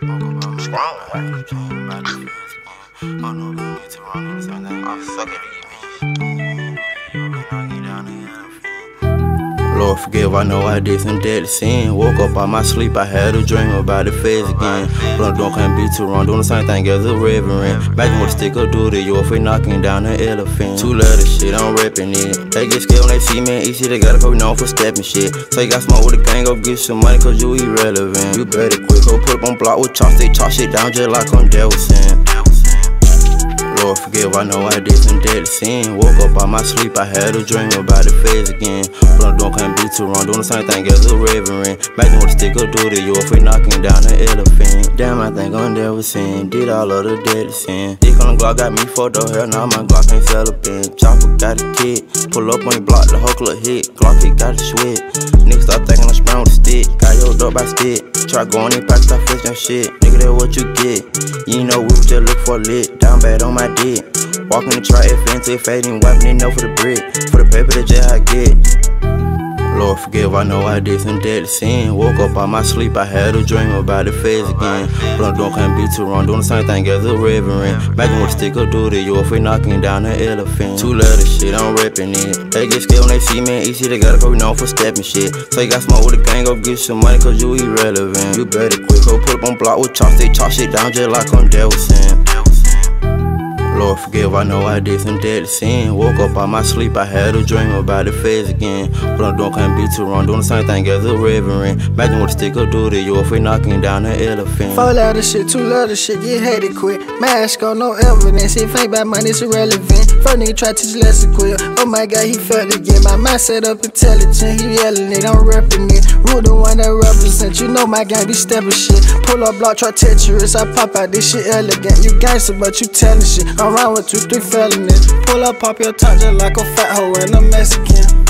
What's wrong? I'm at. Lord forgive, I know I did some deadly sin. Woke up out my sleep, I had a dream about the face again. But don't can't be too wrong, doing the same thing as a reverend. Back with a stick of duty, you if we knocking down an elephant. Two letter shit, I'm rapping it. They get scared when they see me easy, they gotta go known for stepping shit. So you got smoke with the gang, go get some money, cause you irrelevant. You better quick, go put up on block with chopstick, chop shit down just like I'm Delson. Lord forgive, I know I did some deadly sin. Woke up out my sleep, I had a dream about the phase again. But I'm doing can't too wrong, doing the same thing as a reverend. Back with a stick of duty, you if we knocking down an elephant. Damn, I think I'm with sin. Did all of the deadly sin. Dick on the Glock got me fucked up, hell now my Glock ain't sell a pin. Chopper got a kid, pull up on your block, the whole club hit. Glock it got a sweat. Niggas start thinking I'm spraying with a stick. Got your up by stick. Try going in packs, start fixing shit. Nigga, that what you get. You know we just look for lit. Down bad on my dick. Walking the try F into fading, wiping it no for the brick. For the paper, the jet I get. Lord forgive, I know I did some deadly sin. Woke up out my sleep, I had a dream about the face again. But I'm doing can't be too wrong, doing the same thing as a reverend. Back with a stick of duty, you if we knocking down an elephant. Two letter shit, I'm rapping it. They get scared when they see me easy, they gotta go known for stepping shit. So you got smoke with the gang, go get some money, cause you irrelevant. You better quick, go put up on block with chopstick, chop shit down just like I'm Delson. Lord forgive, I know I did some deadly sin. Woke up out my sleep, I had a dream about the face again. But I'm doing can't be too wrong, doing the same thing as a reverend. Back with a stick of duty, you if we knocking down an elephant. Fall out of shit, two letter shit, get hated quick. Mask on, no evidence. If ain't about money, it's irrelevant. First nigga try to teach lesson quick. Oh my god, he felt again. My mind set up intelligent, he yelling it, I'm repping it. Rule the one that represent, you know my gang be stepping shit. Pull up block, try Tetris, I pop out this shit elegant. You gangster, but you telling shit. I'm around with two, three felonies. Pull up, pop your top just like a fat hoe and a Mexican.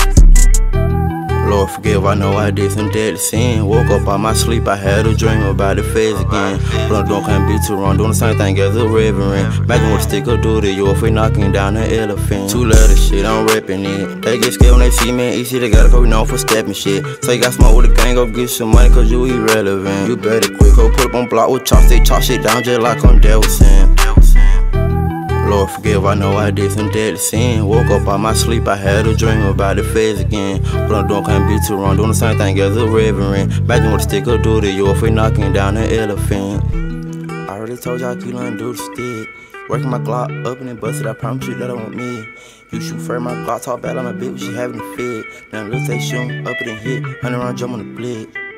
Lord forgive, I know I did some deadly sin. Woke up out my sleep, I had a dream about the face again. But I'm doing can't be too wrong, doing the same thing as a reverend. Back with a stick of duty, you if we knocking down an elephant. Two letter shit, I'm rapping it. They get scared when they see me easy, they gotta go known for stepping shit. So you got smoke with the gang, go get some money, cause you irrelevant. You better quick, go put up on block with chopstick, chop shit down just like I'm Delson. Forgive, I know I did some deadly sin. Woke up out my sleep, I had a dream about the phase again. But I'm doing can't be too wrong, doing the same thing as a reverend. Back with a stick of duty, you if we knocking down an elephant. I already told y'all keep learning do the stick. Working my Glock up and then busted, I promise you that I want me. You shoot first, my Glock talk bad on my bitch, she having a fit. Now let's say shoot up and then hit, hundred round jump on the blick.